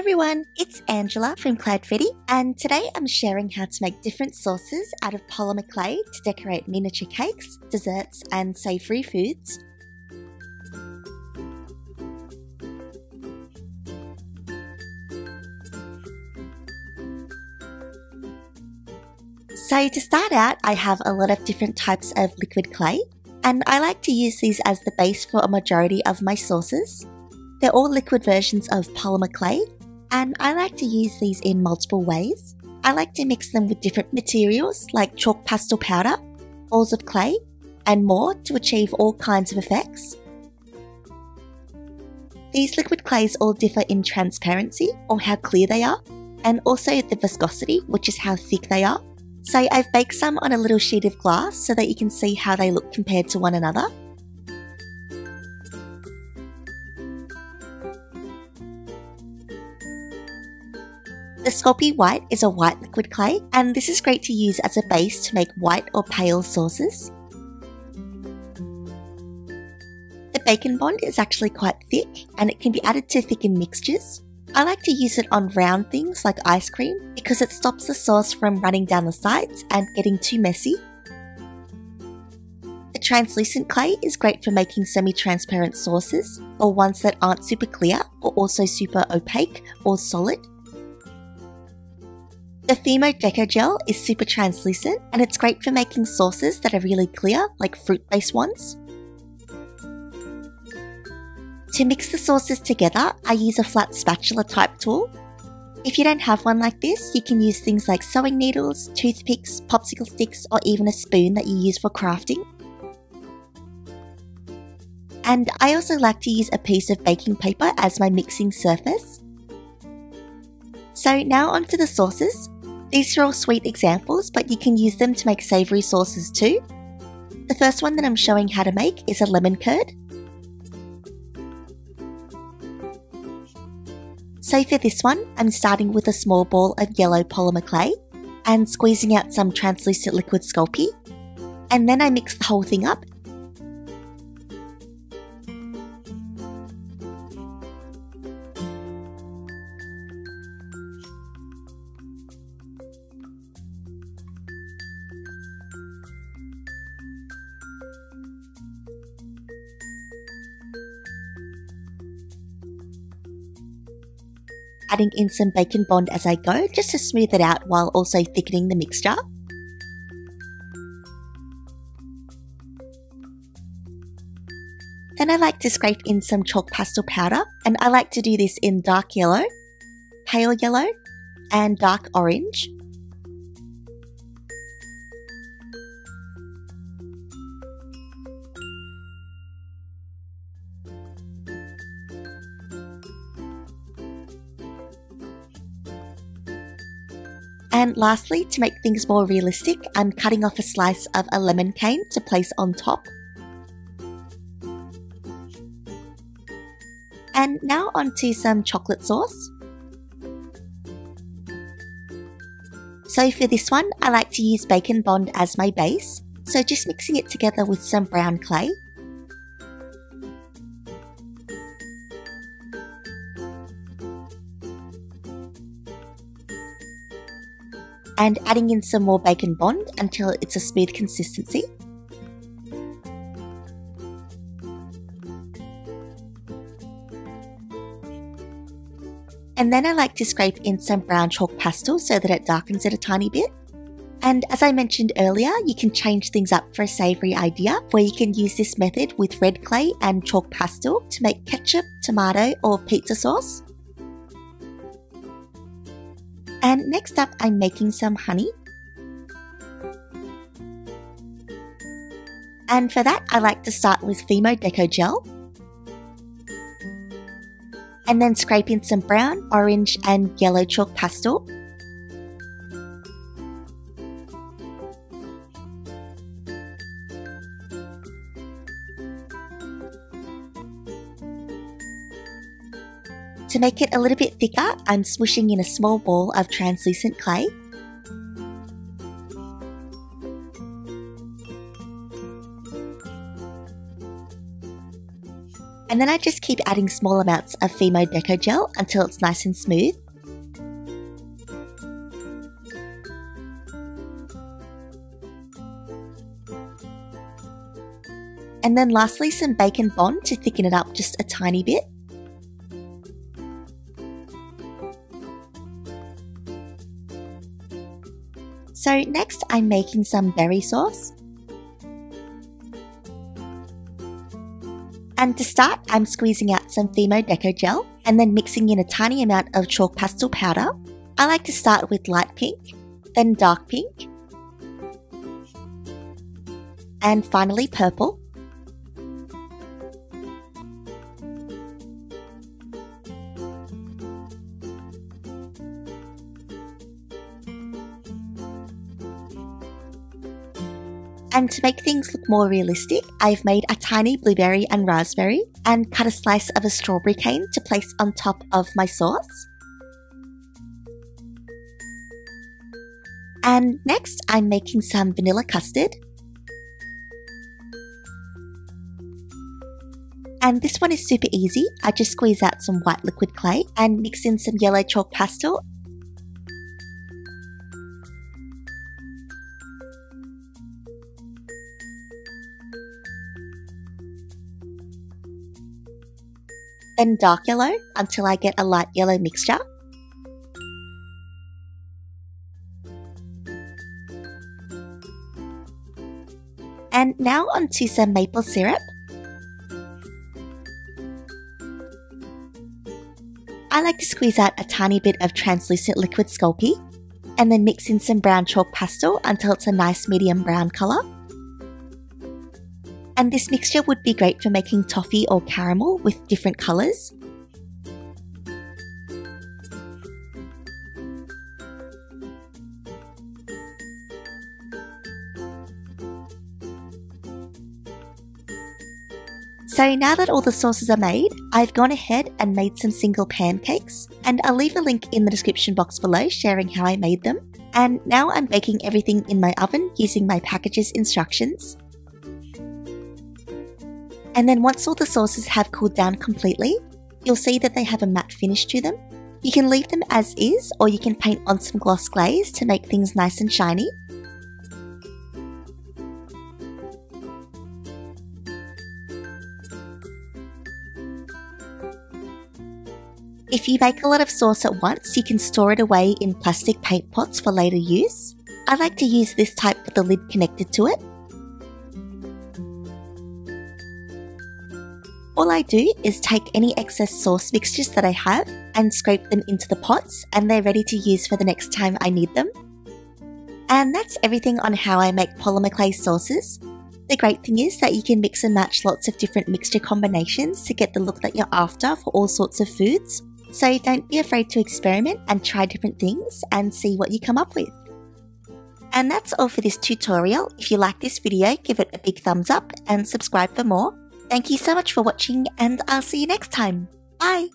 everyone, it's Angela from Cloudfetti, and today I'm sharing how to make different sauces out of polymer clay to decorate miniature cakes, desserts, and savoury foods. So to start out, I have a lot of different types of liquid clay, and I like to use these as the base for a majority of my sauces. They're all liquid versions of polymer clay, and I like to use these in multiple ways. I like to mix them with different materials like chalk pastel powder, balls of clay, and more to achieve all kinds of effects. These liquid clays all differ in transparency or how clear they are, and also the viscosity, which is how thick they are. So I've baked some on a little sheet of glass so that you can see how they look compared to one another. The Sculpey White is a white liquid clay, and this is great to use as a base to make white or pale sauces. The Bake and Bond is actually quite thick, and it can be added to thicken mixtures. I like to use it on round things like ice cream because it stops the sauce from running down the sides and getting too messy. The translucent clay is great for making semi-transparent sauces or ones that aren't super clear or also super opaque or solid. The Fimo Deco Gel is super translucent and it's great for making sauces that are really clear like fruit-based ones. To mix the sauces together, I use a flat spatula type tool. If you don't have one like this, you can use things like sewing needles, toothpicks, popsicle sticks, or even a spoon that you use for crafting. And I also like to use a piece of baking paper as my mixing surface. So now onto the sauces. These are all sweet examples, but you can use them to make savoury sauces too. The first one that I'm showing how to make is a lemon curd. So for this one, I'm starting with a small ball of yellow polymer clay and squeezing out some translucent liquid Sculpey. And then I mix the whole thing up adding in some Bake and Bond as I go just to smooth it out while also thickening the mixture. Then I like to scrape in some chalk pastel powder and I like to do this in dark yellow, pale yellow and dark orange. And lastly, to make things more realistic, I'm cutting off a slice of a lemon cane to place on top. And now onto some chocolate sauce. So for this one, I like to use Bake and Bond as my base, so just mixing it together with some brown clay. And adding in some more Bake and Bond until it's a smooth consistency. And then I like to scrape in some brown chalk pastel so that it darkens it a tiny bit. And as I mentioned earlier, you can change things up for a savoury idea where you can use this method with red clay and chalk pastel to make ketchup, tomato or pizza sauce. And next up, I'm making some honey. And for that, I like to start with Fimo Deco Gel. And then scrape in some brown, orange, and yellow chalk pastel. To make it a little bit thicker, I'm swishing in a small ball of translucent clay. And then I just keep adding small amounts of Fimo Deco Gel until it's nice and smooth. And then lastly some Bake and Bond to thicken it up just a tiny bit. So next I'm making some berry sauce. And to start, I'm squeezing out some Fimo Deco Gel and then mixing in a tiny amount of chalk pastel powder. I like to start with light pink, then dark pink, and finally purple. And to make things look more realistic, I've made a tiny blueberry and raspberry and cut a slice of a strawberry cane to place on top of my sauce. And next, I'm making some vanilla custard. And this one is super easy. I just squeeze out some white liquid clay and mix in some yellow chalk pastel then dark yellow until I get a light yellow mixture. And now onto some maple syrup. I like to squeeze out a tiny bit of translucent liquid Sculpey and then mix in some brown chalk pastel until it's a nice medium brown colour and this mixture would be great for making toffee or caramel with different colours. So now that all the sauces are made, I've gone ahead and made some single pancakes, and I'll leave a link in the description box below sharing how I made them. And now I'm baking everything in my oven using my package's instructions. And then once all the sauces have cooled down completely, you'll see that they have a matte finish to them. You can leave them as is or you can paint on some gloss glaze to make things nice and shiny. If you bake a lot of sauce at once, you can store it away in plastic paint pots for later use. I like to use this type with the lid connected to it All I do is take any excess sauce mixtures that I have and scrape them into the pots and they're ready to use for the next time I need them. And that's everything on how I make polymer clay sauces. The great thing is that you can mix and match lots of different mixture combinations to get the look that you're after for all sorts of foods. So don't be afraid to experiment and try different things and see what you come up with. And that's all for this tutorial. If you like this video, give it a big thumbs up and subscribe for more. Thank you so much for watching and I'll see you next time. Bye!